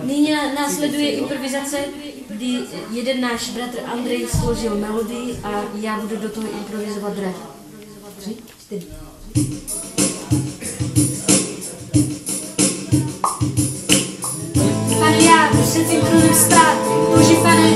Nyní následuje improvizace, kdy jeden náš bratr Andrej složil melodii a já budu do toho improvizovat rap. Tři, čtyři. Pane, já před tím trůnem stát, touží pane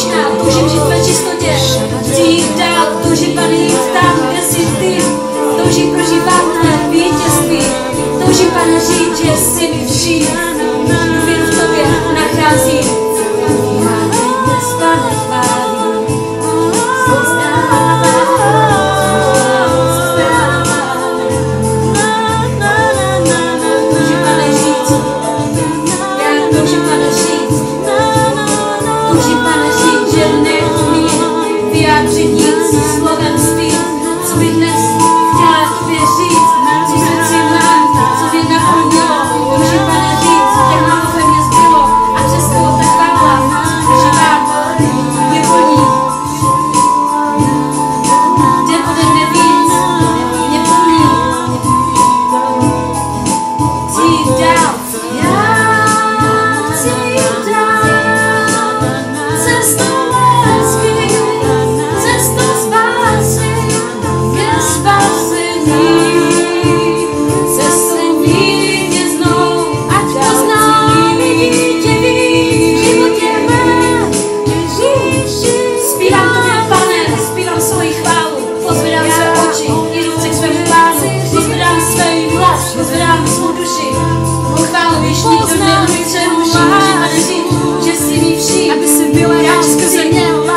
být hříšná, toužím žít ve čistotě, chci jít dál, toužím pane jít tam, kde jsi ty, toužím prožívat tvé vítězství, toužím pane říct, že jsi mi vším, Żywicy słowem spin, słynne słowa.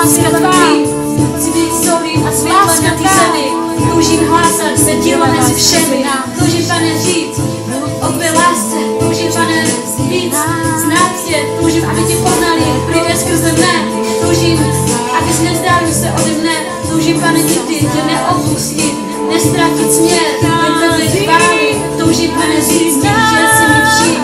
Láska tvá. Být solí a světla na té zemi, toužím hlásat se dílo mezi všemi, toužím pane říct, o tvé lásce, toužím pane víc, znát tě, toužím, aby tě poznali, lidé skrze mne, toužím, abys nevzdálil se ode mne, toužím pane nikdy tě neopustit, nestratit směr, jen vedle chvály, toužím pane říct že jsi mi vším,